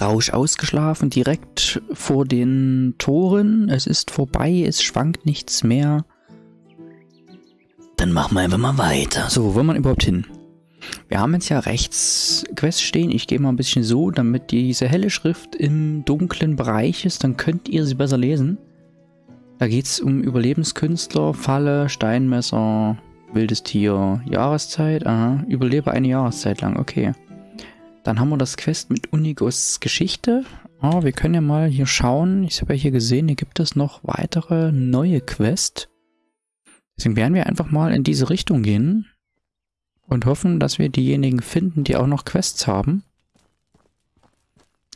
Rausch ausgeschlafen, direkt vor den Toren. Es ist vorbei, es schwankt nichts mehr. Dann machen wir einfach mal weiter. So, wo wollen wir überhaupt hin? Wir haben jetzt ja rechts Quest stehen. Ich gehe mal ein bisschen so, damit diese helle Schrift im dunklen Bereich ist. Dann könnt ihr sie besser lesen. Da geht es um Überlebenskünstler, Falle, Steinmesser, wildes Tier, Jahreszeit. Aha, überlebe eine Jahreszeit lang, okay. Dann haben wir das Quest mit Unigos Geschichte. Oh, wir können ja mal hier schauen. Ich habe ja hier gesehen, hier gibt es noch weitere neue Quests. Deswegen werden wir einfach mal in diese Richtung gehen und hoffen, dass wir diejenigen finden, die auch noch Quests haben.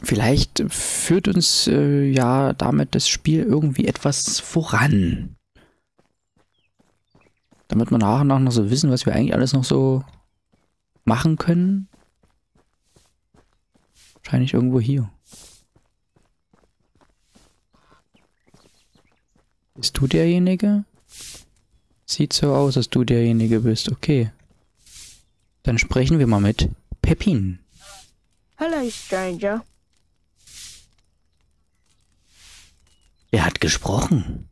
Vielleicht führt uns äh, ja damit das Spiel irgendwie etwas voran. Damit wir nach und nach noch so wissen, was wir eigentlich alles noch so machen können. Wahrscheinlich irgendwo hier. Bist du derjenige? Sieht so aus, dass du derjenige bist. Okay. Dann sprechen wir mal mit Pepin. Hello, stranger. Er hat gesprochen.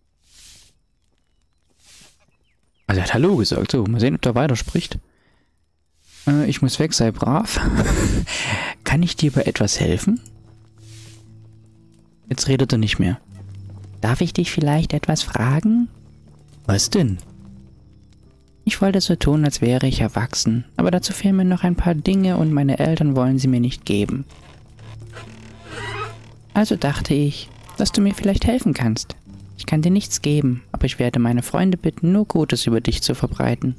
Also er hat Hallo gesagt. So, mal sehen, ob er weiter spricht. Äh, ich muss weg, sei brav. Kann ich dir bei etwas helfen? Jetzt redet er nicht mehr. Darf ich dich vielleicht etwas fragen? Was denn? Ich wollte so tun, als wäre ich erwachsen, aber dazu fehlen mir noch ein paar Dinge und meine Eltern wollen sie mir nicht geben. Also dachte ich, dass du mir vielleicht helfen kannst. Ich kann dir nichts geben, aber ich werde meine Freunde bitten, nur Gutes über dich zu verbreiten.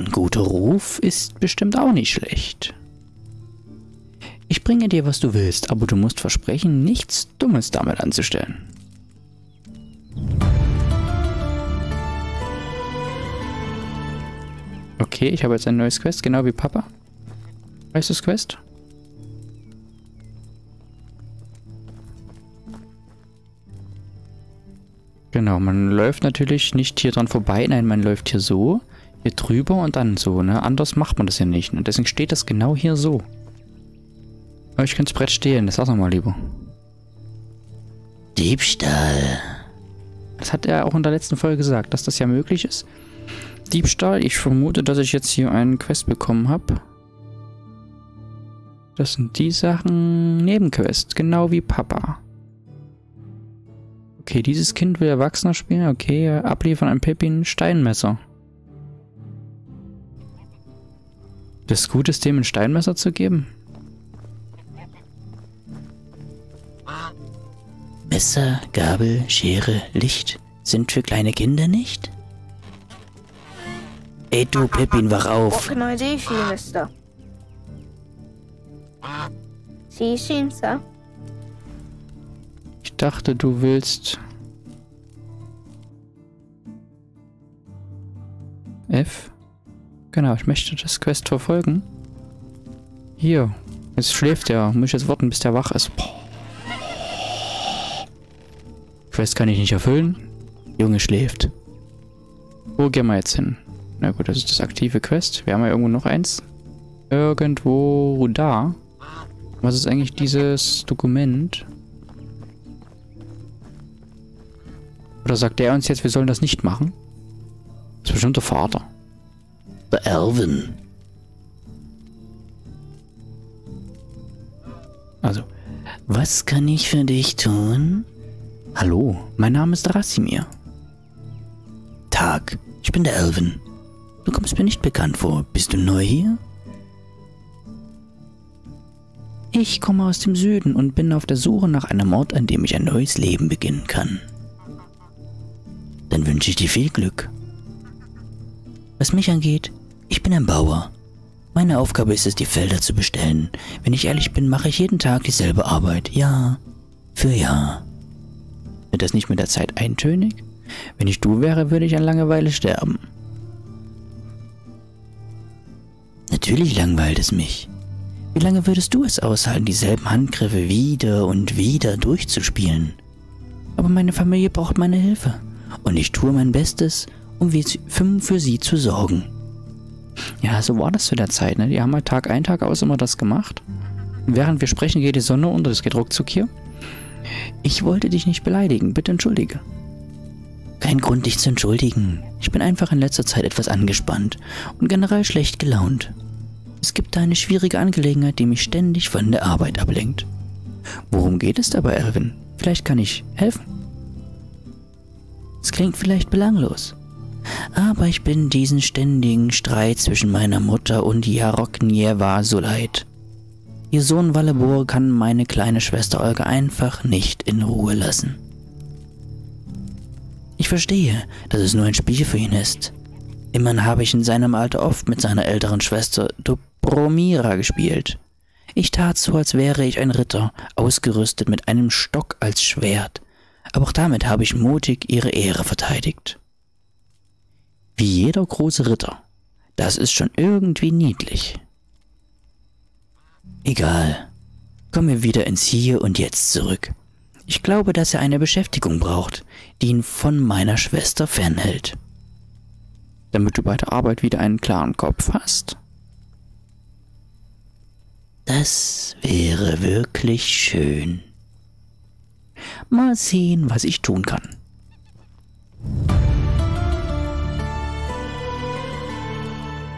Ein guter Ruf ist bestimmt auch nicht schlecht. Ich bringe dir, was du willst, aber du musst versprechen, nichts Dummes damit anzustellen. Okay, ich habe jetzt ein neues Quest, genau wie Papa. Weißt du das Quest? Genau, man läuft natürlich nicht hier dran vorbei, nein, man läuft hier so, hier drüber und dann so, ne? Anders macht man das ja nicht. Und deswegen steht das genau hier so. Aber ich könnte das Brett stehlen, das lassen wir mal lieber. Diebstahl. Das hat er auch in der letzten Folge gesagt, dass das ja möglich ist. Diebstahl, ich vermute, dass ich jetzt hier einen Quest bekommen habe. Das sind die Sachen Nebenquest, genau wie Papa. Okay, dieses Kind will Erwachsener spielen. Okay, abliefern ein Pepin Steinmesser. Das Gute ist, dem ein Steinmesser zu geben. Messer, Gabel, Schere, Licht sind für kleine Kinder nicht? Ey du, Pepin, wach auf. Ich dachte, du willst... F? Genau, ich möchte das Quest verfolgen. Hier. Jetzt schläft er. Muss ich jetzt warten, bis der wach ist. Boah. Quest kann ich nicht erfüllen. Junge schläft. Wo gehen wir jetzt hin? Na gut, das ist das aktive Quest. Wir haben ja irgendwo noch eins. Irgendwo da. Was ist eigentlich dieses Dokument? Oder sagt er uns jetzt, wir sollen das nicht machen? Das ist bestimmt der Vater. Der Elvin. Also, was kann ich für dich tun? Hallo, mein Name ist Rasimir. Tag, ich bin der Elvin. Du kommst mir nicht bekannt vor. Bist du neu hier? Ich komme aus dem Süden und bin auf der Suche nach einem Ort, an dem ich ein neues Leben beginnen kann. Dann wünsche ich dir viel Glück. Was mich angeht, bin ein Bauer. Meine Aufgabe ist es, die Felder zu bestellen. Wenn ich ehrlich bin, mache ich jeden Tag dieselbe Arbeit. Jahr für Jahr. Wird das nicht mit der Zeit eintönig? Wenn ich du wäre, würde ich an Langeweile sterben. Natürlich langweilt es mich. Wie lange würdest du es aushalten, dieselben Handgriffe wieder und wieder durchzuspielen? Aber meine Familie braucht meine Hilfe. Und ich tue mein Bestes, um für sie zu sorgen. Ja, so war das zu der Zeit, ne? Die haben halt Tag ein, Tag aus immer das gemacht. Während wir sprechen, geht die Sonne unter, das geht ruckzuck hier. Ich wollte dich nicht beleidigen, bitte entschuldige. Kein Grund, dich zu entschuldigen. Ich bin einfach in letzter Zeit etwas angespannt und generell schlecht gelaunt. Es gibt da eine schwierige Angelegenheit, die mich ständig von der Arbeit ablenkt. Worum geht es dabei, Erwin? Vielleicht kann ich helfen. Es klingt vielleicht belanglos, aber ich bin diesen ständigen Streit zwischen meiner Mutter und Jaroknieva so leid. Ihr Sohn Walebor kann meine kleine Schwester Olga einfach nicht in Ruhe lassen. Ich verstehe, dass es nur ein Spiel für ihn ist. Immerhin habe ich in seinem Alter oft mit seiner älteren Schwester Dobromira gespielt. Ich tat so, als wäre ich ein Ritter, ausgerüstet mit einem Stock als Schwert, aber auch damit habe ich mutig ihre Ehre verteidigt. Wie jeder große Ritter. Das ist schon irgendwie niedlich. Egal. Kommen wir wieder ins Hier und Jetzt zurück. Ich glaube, dass er eine Beschäftigung braucht, die ihn von meiner Schwester fernhält. Damit du bei der Arbeit wieder einen klaren Kopf hast? Das wäre wirklich schön. Mal sehen, was ich tun kann.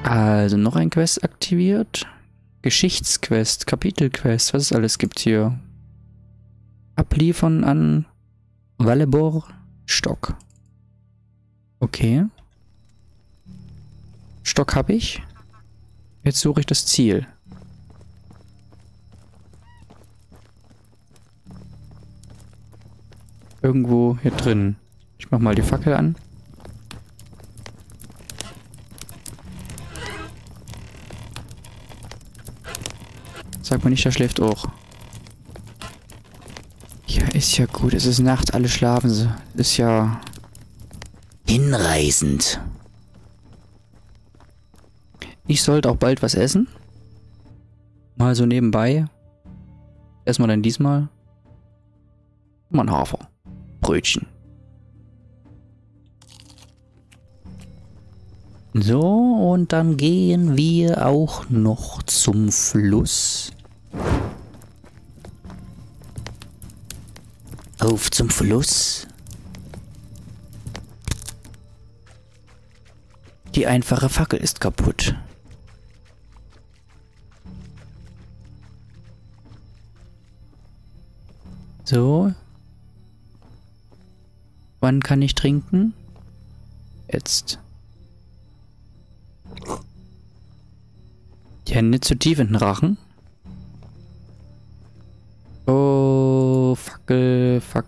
Also noch ein Quest aktiviert. Geschichtsquest, Kapitelquest, was es alles gibt hier. Abliefern an Valebor Stock. Okay. Stock habe ich. Jetzt suche ich das Ziel. Irgendwo hier drin. Ich mach mal die Fackel an. Sag mal nicht, der schläft auch. Ja, ist ja gut. Es ist nachts, alle schlafen sie. Ist ja... Hinreißend. Ich sollte auch bald was essen. Mal so nebenbei. Erstmal dann diesmal. Mal ein Hafer. Brötchen. So, und dann gehen wir auch noch zum Fluss. Auf zum Fluss. Die einfache Fackel ist kaputt. So. Wann kann ich trinken? Jetzt. Die Hände zu tief in den Rachen.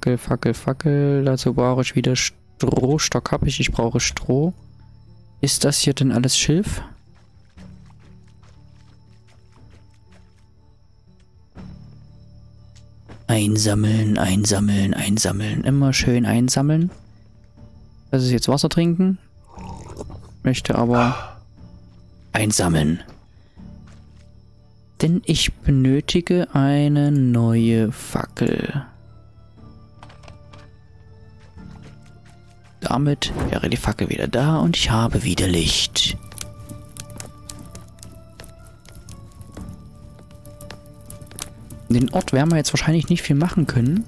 Fackel, Fackel, Fackel. Dazu brauche ich wieder Stroh. Stock habe ich, ich brauche Stroh. Ist das hier denn alles Schilf? Einsammeln, einsammeln, einsammeln. Immer schön einsammeln. Das ist jetzt Wasser trinken. Möchte aber einsammeln. Denn ich benötige eine neue Fackel. Damit wäre die Fackel wieder da und ich habe wieder Licht. Den Ort werden wir jetzt wahrscheinlich nicht viel machen können.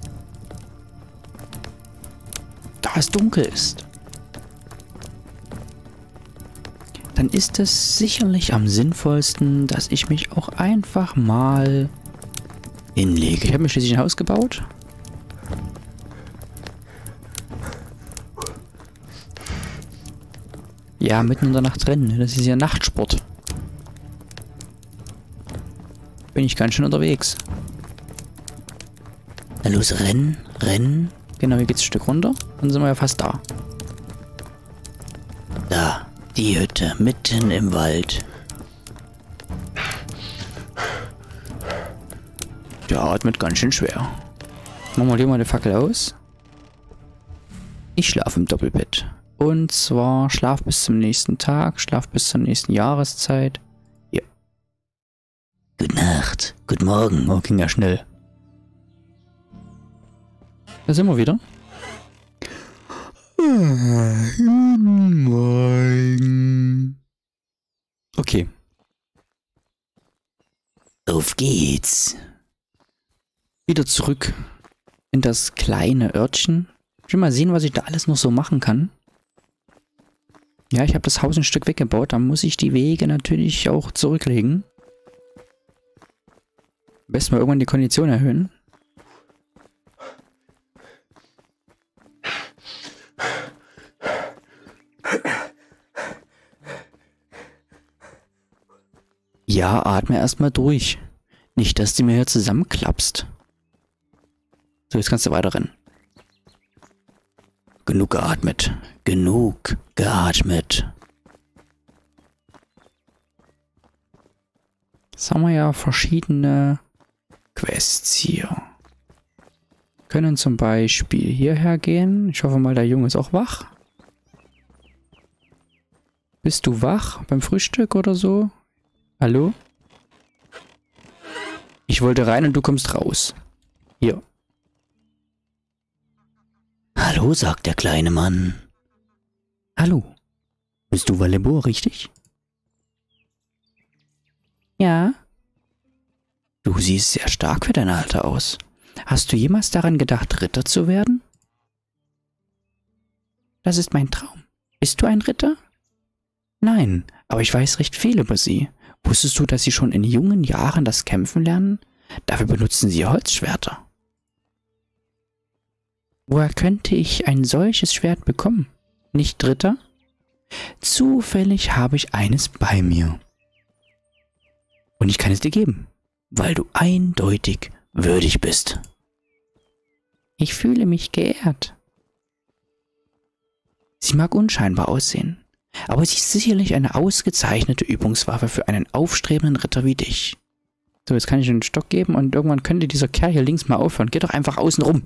Da es dunkel ist. Dann ist es sicherlich am sinnvollsten, dass ich mich auch einfach mal hinlege. Ich habe mir schließlich ein Haus gebaut. Ja, mitten in der Nacht rennen. Das ist ja Nachtsport. Bin ich ganz schön unterwegs. Na los, rennen, rennen. Genau, hier geht's ein Stück runter. Dann sind wir ja fast da. Da, die Hütte, mitten im Wald. Der atmet ganz schön schwer. Machen wir hier mal die Fackel aus. Ich schlafe im Doppelbett. Und zwar Schlaf bis zum nächsten Tag, Schlaf bis zur nächsten Jahreszeit. Ja. Gute Nacht, guten Morgen. Oh, ging ja schnell. Da sind wir wieder. Guten Morgen. Okay. Auf geht's. Wieder zurück in das kleine Örtchen. Ich will mal sehen, was ich da alles noch so machen kann. Ja, ich habe das Haus ein Stück weggebaut. Da muss ich die Wege natürlich auch zurücklegen. Am besten mal irgendwann die Kondition erhöhen. Ja, atme erstmal durch. Nicht, dass du mir hier zusammenklappst. So, jetzt kannst du weiter rennen. Genug geatmet. Genug geatmet. Jetzt haben wir ja verschiedene Quests hier. Können zum Beispiel hierher gehen. Ich hoffe mal, der Junge ist auch wach. Bist du wach beim Frühstück oder so? Hallo? Ich wollte rein und du kommst raus. Hier. Hallo, sagt der kleine Mann. Hallo. Bist du Valebor, richtig? Ja. Du siehst sehr stark für dein Alter aus. Hast du jemals daran gedacht, Ritter zu werden? Das ist mein Traum. Bist du ein Ritter? Nein, aber ich weiß recht viel über sie. Wusstest du, dass sie schon in jungen Jahren das Kämpfen lernen? Dafür benutzen sie Holzschwerter. Woher könnte ich ein solches Schwert bekommen? Nicht Dritter? Zufällig habe ich eines bei mir. Und ich kann es dir geben, weil du eindeutig würdig bist. Ich fühle mich geehrt. Sie mag unscheinbar aussehen, aber sie ist sicherlich eine ausgezeichnete Übungswaffe für einen aufstrebenden Ritter wie dich. So, jetzt kann ich einen Stock geben und irgendwann könnte dieser Kerl hier links mal aufhören. Geh doch einfach außen rum.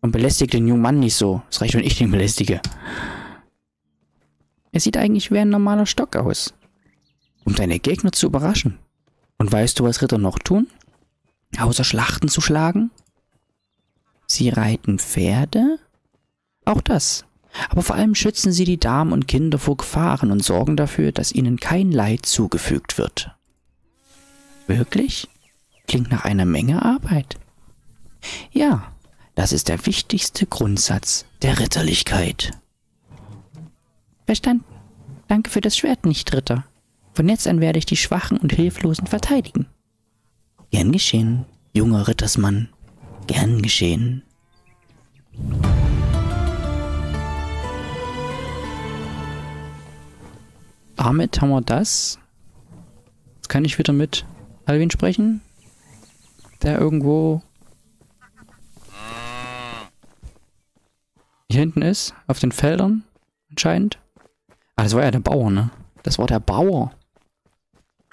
Und belästige den jungen Mann nicht so. Es reicht, wenn ich den belästige. Er sieht eigentlich wie ein normaler Stock aus. Um deine Gegner zu überraschen. Und weißt du, was Ritter noch tun? Außer Schlachten zu schlagen? Sie reiten Pferde? Auch das. Aber vor allem schützen sie die Damen und Kinder vor Gefahren und sorgen dafür, dass ihnen kein Leid zugefügt wird. Wirklich? Klingt nach einer Menge Arbeit. Ja, das ist der wichtigste Grundsatz der Ritterlichkeit. Verstanden. Danke für das Schwert, nicht Ritter. Von jetzt an werde ich die Schwachen und Hilflosen verteidigen. Gern geschehen, junger Rittersmann. Gern geschehen. Damit haben wir das. Jetzt kann ich wieder mit Alvin sprechen? Der irgendwo hier hinten ist, auf den Feldern anscheinend. Ah, das war ja der Bauer, ne? Das war der Bauer.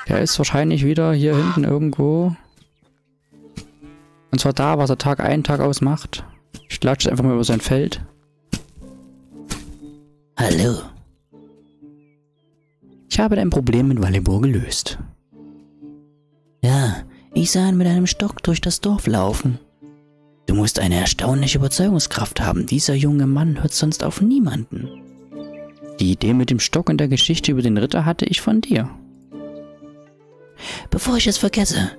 Der ist wahrscheinlich wieder hier hinten irgendwo. Und zwar da, was er Tag ein, Tag aus macht. Ich latsche einfach mal über sein Feld. Hallo. Ich habe dein Problem mit Valibor gelöst. Ja, ich sah ihn mit einem Stock durch das Dorf laufen. Du musst eine erstaunliche Überzeugungskraft haben. Dieser junge Mann hört sonst auf niemanden. Die Idee mit dem Stock und der Geschichte über den Ritter hatte ich von dir. Bevor ich es vergesse,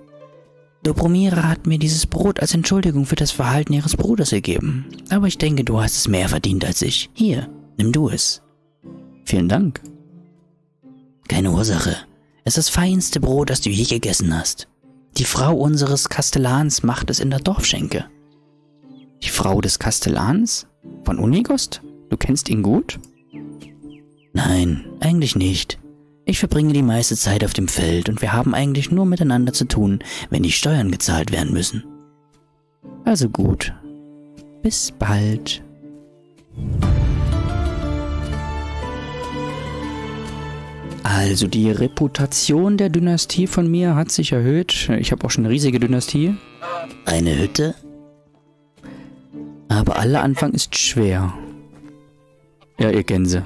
Dobromira hat mir dieses Brot als Entschuldigung für das Verhalten ihres Bruders gegeben. Aber ich denke, du hast es mehr verdient als ich. Hier, nimm du es. Vielen Dank. Keine Ursache. Es ist das feinste Brot, das du je gegessen hast. Die Frau unseres Kastellans macht es in der Dorfschenke. Die Frau des Kastellans? Von Unigost? Du kennst ihn gut? Nein, eigentlich nicht. Ich verbringe die meiste Zeit auf dem Feld und wir haben eigentlich nur miteinander zu tun, wenn die Steuern gezahlt werden müssen. Also gut. Bis bald. Also die Reputation der Dynastie von mir hat sich erhöht. Ich habe auch schon eine riesige Dynastie. Eine Hütte? Aber aller Anfang ist schwer. Ja, ihr Gänse.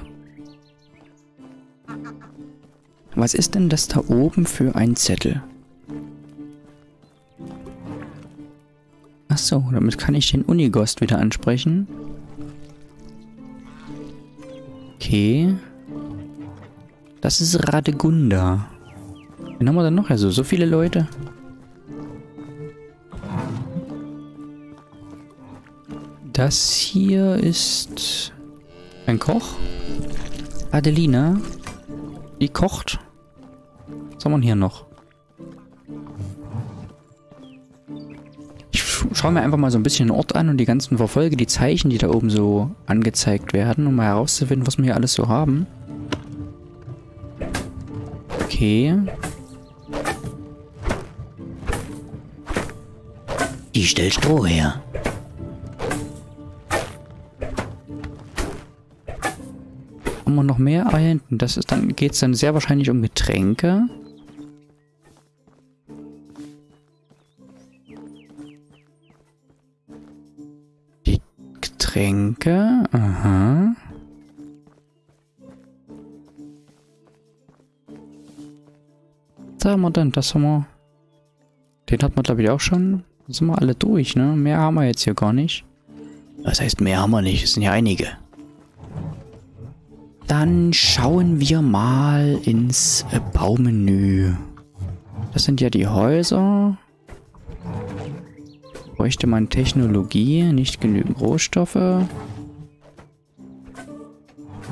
Was ist denn das da oben für ein Zettel? Ach so, damit kann ich den Unigost wieder ansprechen. Okay. Das ist Radegunda. Wen haben wir denn noch? Also so viele Leute. Das hier ist ein Koch. Adelina. Die kocht. Was haben wir hier noch? Ich schaue mir einfach mal so ein bisschen den Ort an und die ganzen Verfolge, die Zeichen, die da oben so angezeigt werden, um mal herauszufinden, was wir hier alles so haben. Okay. Die stellt Stroh her. Wir noch mehr? Ah, hier hinten. Das ist dann, geht es dann sehr wahrscheinlich um Getränke. Die Getränke. Aha. Was haben wir denn? Das haben wir... Den hat man, glaube ich, auch schon. Da sind wir alle durch, ne? Mehr haben wir jetzt hier gar nicht. Was heißt, mehr haben wir nicht? Es sind ja einige. Dann schauen wir mal ins Baumenü. Das sind ja die Häuser. Bräuchte man Technologie, nicht genügend Rohstoffe.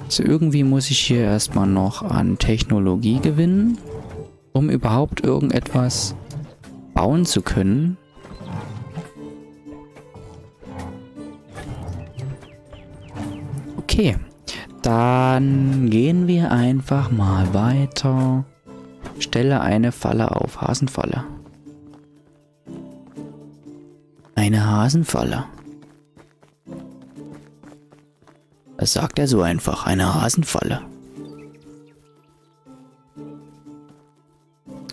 So irgendwie muss ich hier erstmal noch an Technologie gewinnen, um überhaupt irgendetwas bauen zu können. Okay. Dann gehen wir einfach mal weiter. Stelle eine Falle auf. Hasenfalle. Eine Hasenfalle. Das sagt er so einfach. Eine Hasenfalle.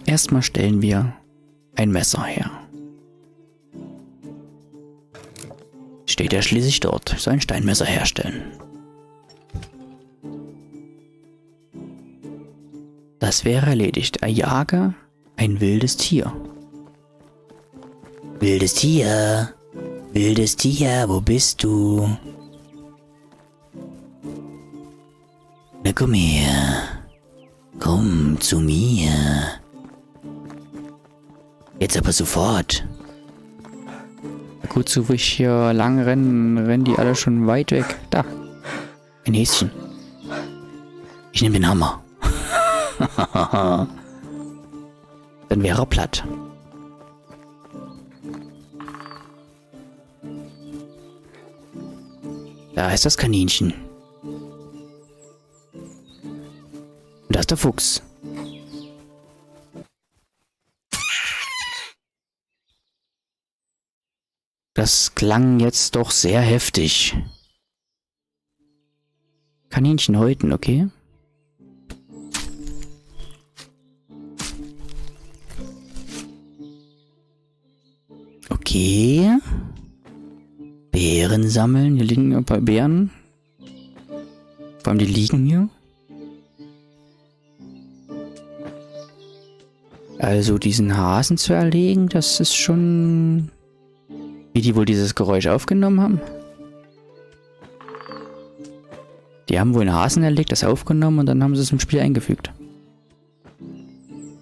Erstmal stellen wir ein Messer her. Steht er schließlich dort. Ich soll ein Steinmesser herstellen. Das wäre erledigt. Erjage ein wildes Tier. Wildes Tier. Wildes Tier, wo bist du? Na komm her. Komm zu mir. Jetzt aber sofort. Gut, so wie ich hier lang rennen, rennen die alle schon weit weg. Da. Ein Häschen. Ich nehme den Hammer. Dann wäre er platt. Da ist das Kaninchen. Und da ist der Fuchs. Das klang jetzt doch sehr heftig. Kaninchen häuten, okay? Okay. Beeren sammeln. Hier liegen ein paar Beeren. Vor allem die liegen hier. Also diesen Hasen zu erlegen, das ist schon... Wie die wohl dieses Geräusch aufgenommen haben. Die haben wohl einen Hasen erlegt, das aufgenommen und dann haben sie es im Spiel eingefügt.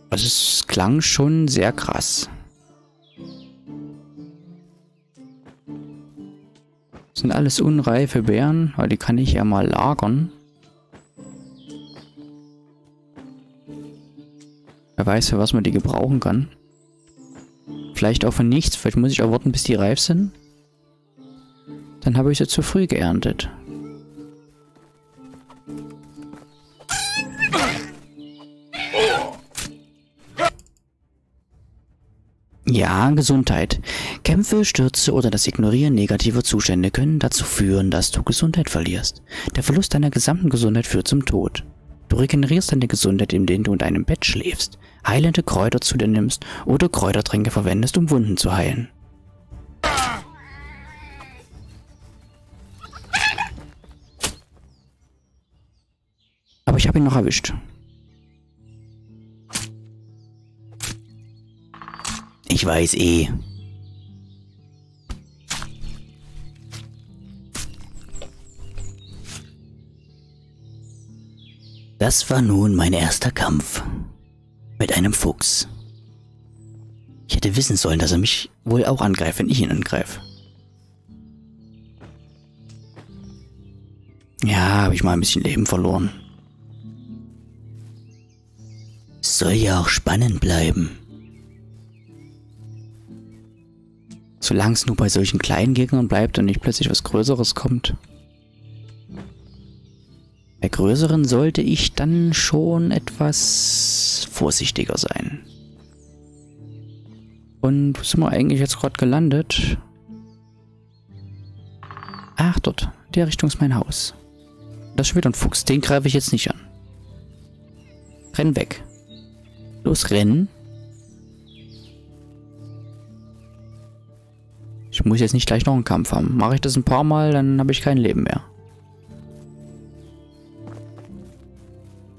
Also es klang schon sehr krass. Sind alles unreife Beeren, weil die kann ich ja mal lagern. Wer weiß, für was man die gebrauchen kann. Vielleicht auch für nichts. Vielleicht muss ich auch warten, bis die reif sind. Dann habe ich sie zu früh geerntet. Gesundheit. Kämpfe, Stürze oder das Ignorieren negativer Zustände können dazu führen, dass du Gesundheit verlierst. Der Verlust deiner gesamten Gesundheit führt zum Tod. Du regenerierst deine Gesundheit, indem du in deinem Bett schläfst, heilende Kräuter zu dir nimmst oder Kräutertränke verwendest, um Wunden zu heilen. Aber ich habe ihn noch erwischt. Ich weiß eh. Das war nun mein erster Kampf. Mit einem Fuchs. Ich hätte wissen sollen, dass er mich wohl auch angreift, wenn ich ihn angreife. Ja, habe ich mal ein bisschen Leben verloren. Soll ja auch spannend bleiben. Solange es nur bei solchen kleinen Gegnern bleibt und nicht plötzlich was Größeres kommt. Bei größeren sollte ich dann schon etwas vorsichtiger sein. Und wo sind wir eigentlich jetzt gerade gelandet? Ach, dort. Der Richtung ist mein Haus. Das ist schon wieder ein Fuchs. Den greife ich jetzt nicht an. Renn weg. Los, rennen. Ich muss jetzt nicht gleich noch einen Kampf haben. Mache ich das ein paar Mal, dann habe ich kein Leben mehr.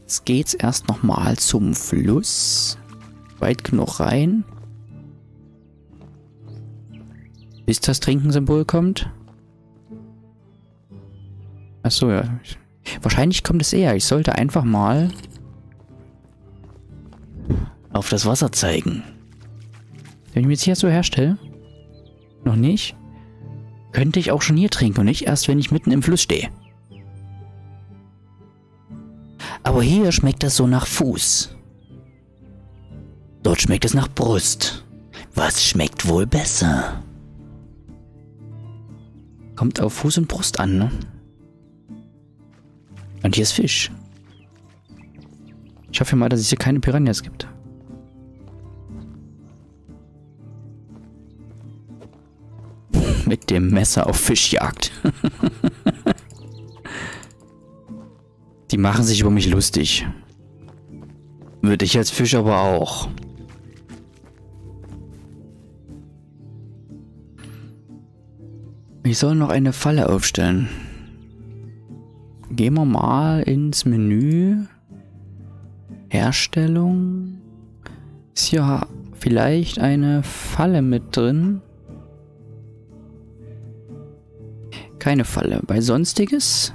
Jetzt geht's erst nochmal zum Fluss. Weit genug rein. Bis das Trinkensymbol kommt. Achso, ja. Wahrscheinlich kommt es eher. Ich sollte einfach mal auf das Wasser zeigen. Wenn ich mich jetzt hier so herstelle, noch nicht, könnte ich auch schon hier trinken und nicht erst, wenn ich mitten im Fluss stehe. Aber hier schmeckt es so nach Fuß. Dort schmeckt es nach Brust. Was schmeckt wohl besser? Kommt auf Fuß und Brust an, ne? Und hier ist Fisch. Ich hoffe mal, dass es hier keine Piranhas gibt. Mit dem Messer auf Fischjagd. Die machen sich über mich lustig. Würde ich als Fisch aber auch. Ich soll noch eine Falle aufstellen. Gehen wir mal ins Menü. Herstellung. Ist hier vielleicht eine Falle mit drin? Keine Falle. Bei Sonstiges?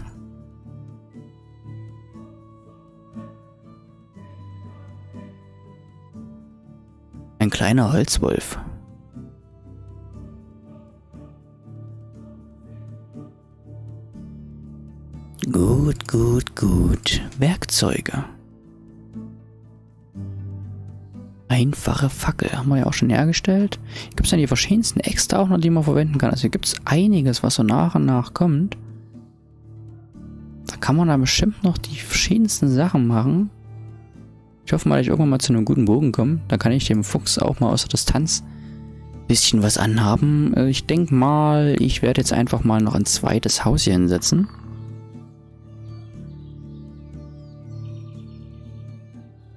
Ein kleiner Holzwolf. Gut, gut, gut. Werkzeuge. Einfache Fackel. Haben wir ja auch schon hergestellt. Gibt es dann die verschiedensten Extra auch noch, die man verwenden kann. Also hier gibt es einiges, was so nach und nach kommt. Da kann man da bestimmt noch die verschiedensten Sachen machen. Ich hoffe mal, dass ich irgendwann mal zu einem guten Bogen komme. Da kann ich dem Fuchs auch mal aus der Distanz ein bisschen was anhaben. Äh, ich denke mal, ich werde jetzt einfach mal noch ein zweites Haus hier hinsetzen.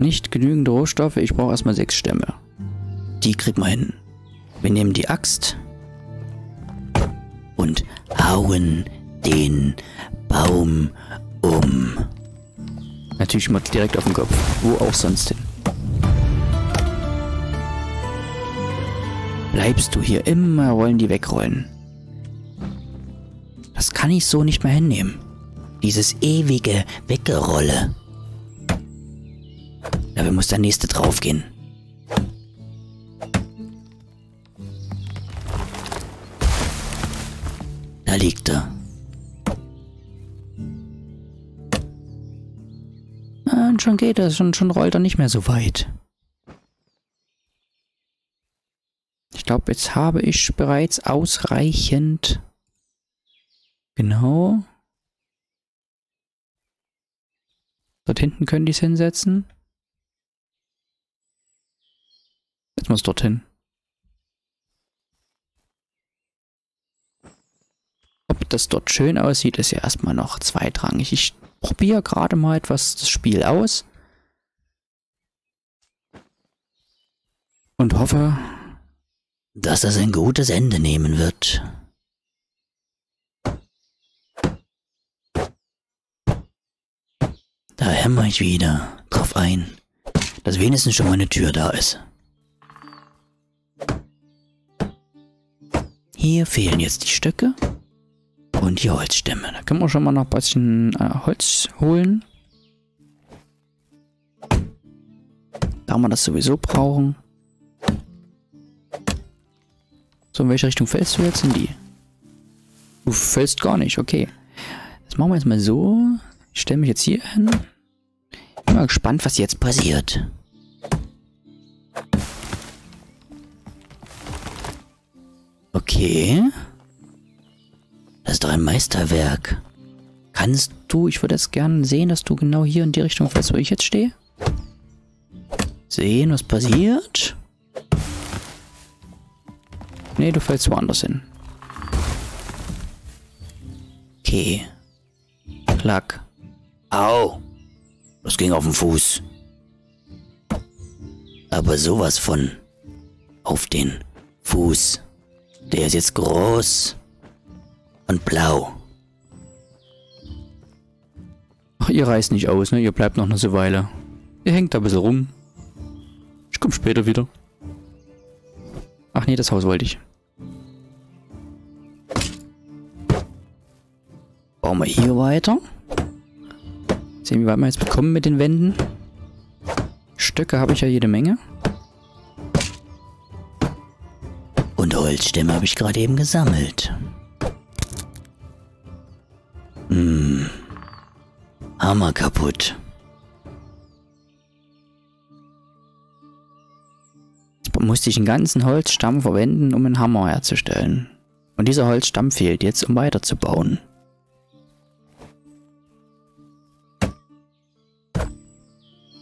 Nicht genügend Rohstoffe, ich brauche erstmal sechs Stämme. Die kriegt man hin. Wir nehmen die Axt und hauen den Baum um. Natürlich mal direkt auf den Kopf. Wo auch sonst hin. Bleibst du hier immer, wollen die wegrollen. Das kann ich so nicht mehr hinnehmen. Dieses ewige Weggerolle. Dafür muss der nächste draufgehen. Da liegt er. Und schon geht es und schon rollt er nicht mehr so weit. Ich glaube, jetzt habe ich bereits ausreichend... Genau. Dort hinten können die es hinsetzen. Jetzt muss dorthin. Ob das dort schön aussieht, ist ja erstmal noch zweitrangig. Ich probiere gerade mal etwas das Spiel aus. Und hoffe, dass es ein gutes Ende nehmen wird. Da hämmer ich wieder drauf ein, dass wenigstens schon mal eine Tür da ist. Hier fehlen jetzt die Stöcke und die Holzstämme. Da können wir schon mal noch ein bisschen äh, Holz holen. Da wir das sowieso brauchen. So, in welche Richtung fällst du jetzt in die? Du fällst gar nicht, okay. Das machen wir jetzt mal so. Ich stelle mich jetzt hier hin. Bin mal gespannt, was jetzt passiert. Okay. Das ist doch ein Meisterwerk. Kannst du, ich würde es gerne sehen, dass du genau hier in die Richtung fällst, wo ich jetzt stehe? Sehen, was passiert? Nee, du fällst woanders hin. Okay. Klack. Au. Das ging auf den Fuß. Aber sowas von auf den Fuß. Der ist jetzt groß und blau. Ach, ihr reißt nicht aus, ne? Ihr bleibt noch eine Weile. Ihr hängt da ein bisschen rum. Ich komm später wieder. Ach nee, das Haus wollte ich. Bauen wir hier weiter. Sehen, wie weit wir jetzt bekommen mit den Wänden. Stöcke habe ich ja jede Menge. Holzstämme habe ich gerade eben gesammelt. Hm. Hammer kaputt. Jetzt musste ich einen ganzen Holzstamm verwenden, um einen Hammer herzustellen. Und dieser Holzstamm fehlt jetzt, um weiterzubauen.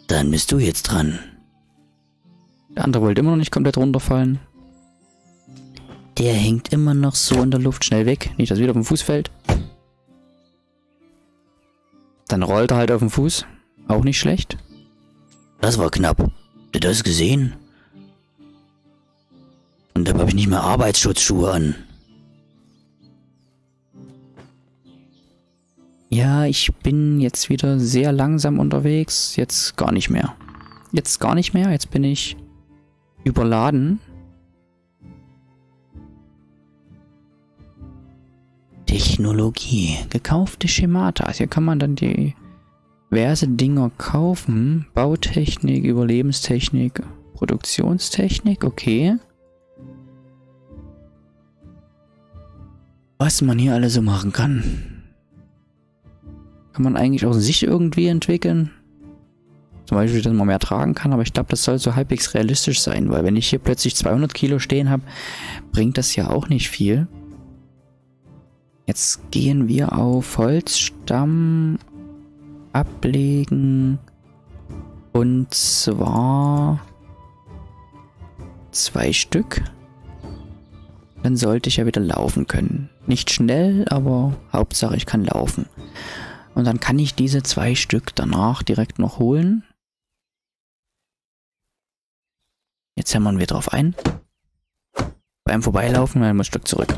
Dann bist du jetzt dran. Der andere wollte immer noch nicht komplett runterfallen. Der hängt immer noch so in der Luft. Schnell weg. Nicht, dass er wieder auf den Fuß fällt. Dann rollt er halt auf den Fuß. Auch nicht schlecht. Das war knapp. Habt ihr das gesehen? Und dann habe ich nicht mehr Arbeitsschutzschuhe an. Ja, ich bin jetzt wieder sehr langsam unterwegs. Jetzt gar nicht mehr. Jetzt gar nicht mehr. Jetzt bin ich überladen. Technologie. Gekaufte Schemata. Also hier kann man dann diverse Dinger kaufen. Bautechnik, Überlebenstechnik, Produktionstechnik. Okay. Was man hier alles so machen kann. Kann man eigentlich auch sich irgendwie entwickeln. Zum Beispiel, dass man mehr tragen kann, aber ich glaube, das soll so halbwegs realistisch sein, weil wenn ich hier plötzlich 200 Kilo stehen habe, bringt das ja auch nicht viel. Jetzt gehen wir auf Holzstamm ablegen und zwar zwei Stück. Dann sollte ich ja wieder laufen können. Nicht schnell, aber Hauptsache ich kann laufen. Und dann kann ich diese zwei Stück danach direkt noch holen. Jetzt hämmern wir drauf ein. Beim Vorbeilaufen ein Stück zurück.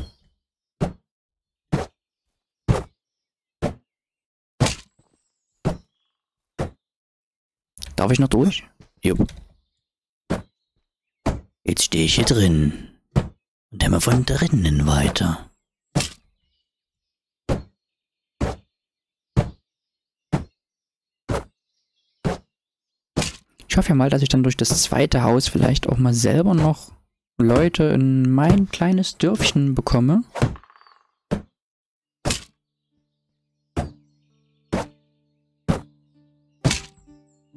Darf ich noch durch? Jo. Jetzt stehe ich hier drin und hämmer von drinnen weiter. Ich hoffe ja mal, dass ich dann durch das zweite Haus vielleicht auch mal selber noch Leute in mein kleines Dörfchen bekomme.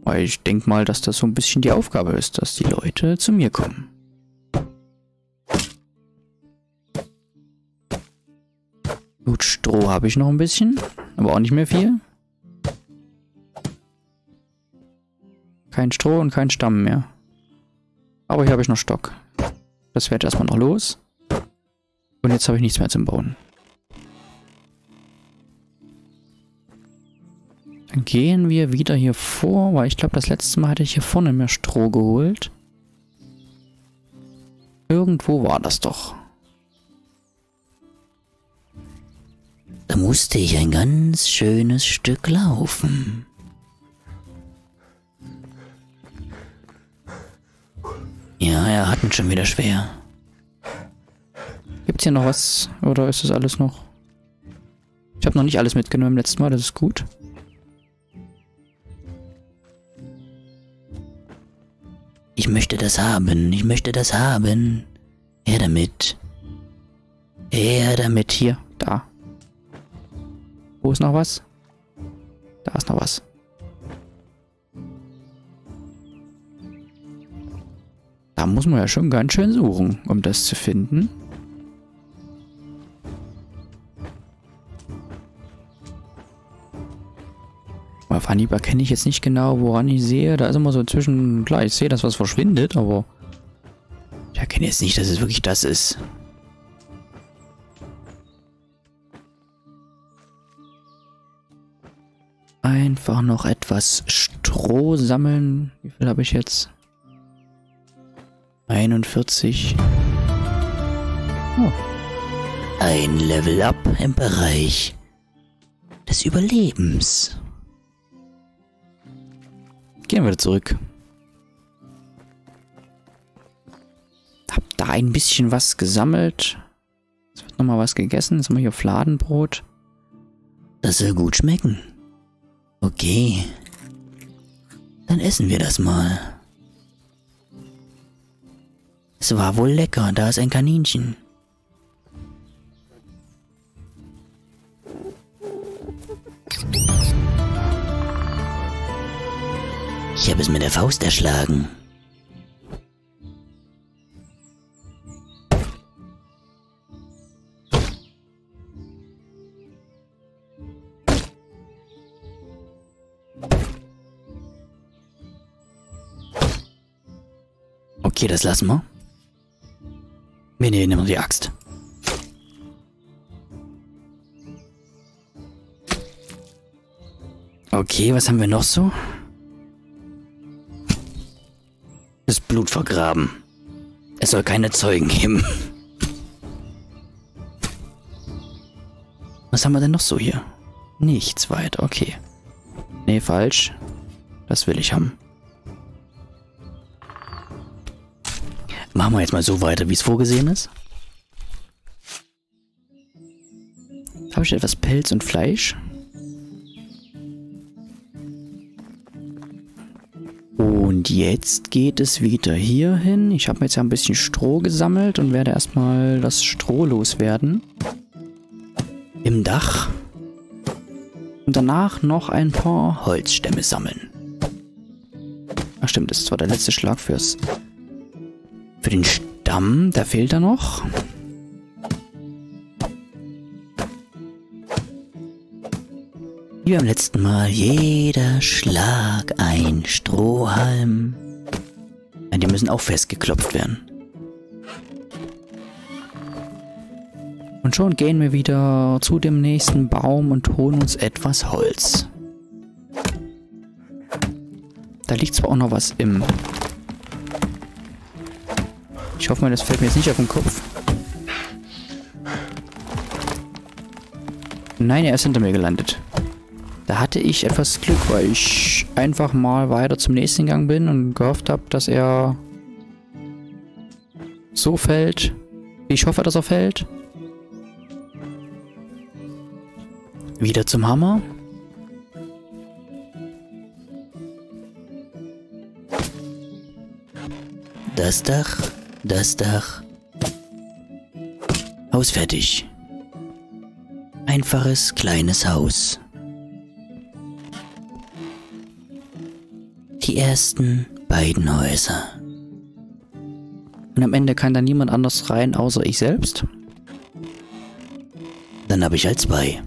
Weil ich denke mal, dass das so ein bisschen die Aufgabe ist, dass die Leute zu mir kommen. Gut, Stroh habe ich noch ein bisschen, aber auch nicht mehr viel. Kein Stroh und kein Stamm mehr. Aber hier habe ich noch Stock. Das werde ich erstmal noch los. Und jetzt habe ich nichts mehr zum Bauen. Gehen wir wieder hier vor, weil ich glaube, das letzte Mal hatte ich hier vorne mehr Stroh geholt. Irgendwo war das doch. Da musste ich ein ganz schönes Stück laufen. Ja, er hat ihn schon wieder schwer. Gibt's hier noch was? Oder ist das alles noch? Ich habe noch nicht alles mitgenommen im letzten Mal, das ist gut. Möchte das haben. Ich möchte das haben. Her damit. Her damit. Hier. Da. Wo ist noch was? Da ist noch was. Da muss man ja schon ganz schön suchen, um das zu finden. Anhieb erkenne ich jetzt nicht genau, woran ich sehe. Da ist immer so zwischen... Klar, ich sehe, dass was verschwindet, aber... Ich erkenne jetzt nicht, dass es wirklich das ist. Einfach noch etwas Stroh sammeln. Wie viel habe ich jetzt? 41. Oh. Ein Level Up im Bereich des Überlebens. Gehen wir zurück. Hab da ein bisschen was gesammelt. Es wird nochmal was gegessen. Jetzt haben wir hier Fladenbrot. Das soll gut schmecken. Okay. Dann essen wir das mal. Es war wohl lecker. Da ist ein Kaninchen. Ich habe es mit der Faust erschlagen. Okay, das lassen wir. Wir nehmen die Axt. Okay, was haben wir noch so? Blut vergraben. Es soll keine Zeugen geben. Was haben wir denn noch so hier? Nichts weiter, okay. Nee, falsch. Das will ich haben. Machen wir jetzt mal so weiter, wie es vorgesehen ist. Habe ich etwas Pelz und Fleisch? Jetzt geht es wieder hier hin. Ich habe mir jetzt ja ein bisschen Stroh gesammelt und werde erstmal das Stroh loswerden. Im Dach. Und danach noch ein paar Holzstämme sammeln. Ach stimmt, das ist zwar der letzte Schlag fürs... Für den Stamm, da fehlt er noch. Wie beim letzten Mal, jeder Schlag ein Strohhalm. Ja, die müssen auch festgeklopft werden. Und schon gehen wir wieder zu dem nächsten Baum und holen uns etwas Holz. Da liegt zwar auch noch was im... Ich hoffe mal, das fällt mir jetzt nicht auf den Kopf. Nein, er ist hinter mir gelandet. Da hatte ich etwas Glück, weil ich einfach mal weiter zum nächsten Gang bin und gehofft habe, dass er so fällt, wie ich hoffe, dass er fällt. Wieder zum Hammer. Das Dach, das Dach. Haus fertig. Einfaches kleines Haus. Die ersten beiden Häuser. Und am Ende kann da niemand anders rein, außer ich selbst. Dann habe ich halt zwei.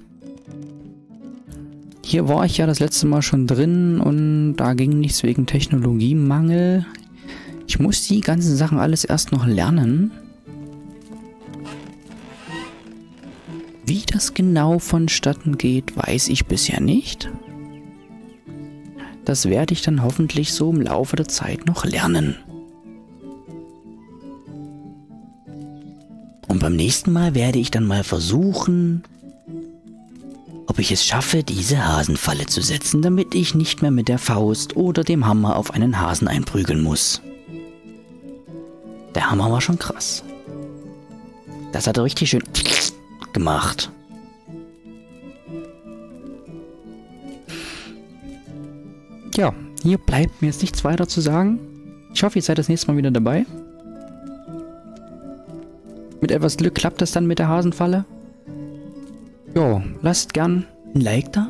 Hier war ich ja das letzte Mal schon drin und da ging nichts wegen Technologiemangel. Ich muss die ganzen Sachen alles erst noch lernen. Wie das genau vonstatten geht, weiß ich bisher nicht. Das werde ich dann hoffentlich so im Laufe der Zeit noch lernen. Und beim nächsten Mal werde ich dann mal versuchen, ob ich es schaffe, diese Hasenfalle zu setzen, damit ich nicht mehr mit der Faust oder dem Hammer auf einen Hasen einprügeln muss. Der Hammer war schon krass. Das hat er richtig schön gemacht. Ja, hier bleibt mir jetzt nichts weiter zu sagen. Ich hoffe, ihr seid das nächste Mal wieder dabei. Mit etwas Glück klappt das dann mit der Hasenfalle. Jo, lasst gern ein Like da.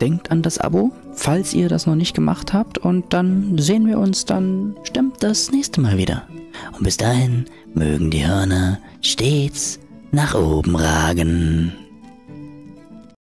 Denkt an das Abo, falls ihr das noch nicht gemacht habt. Und dann sehen wir uns dann stimmt das nächste Mal wieder. Und bis dahin mögen die Hörner stets nach oben ragen.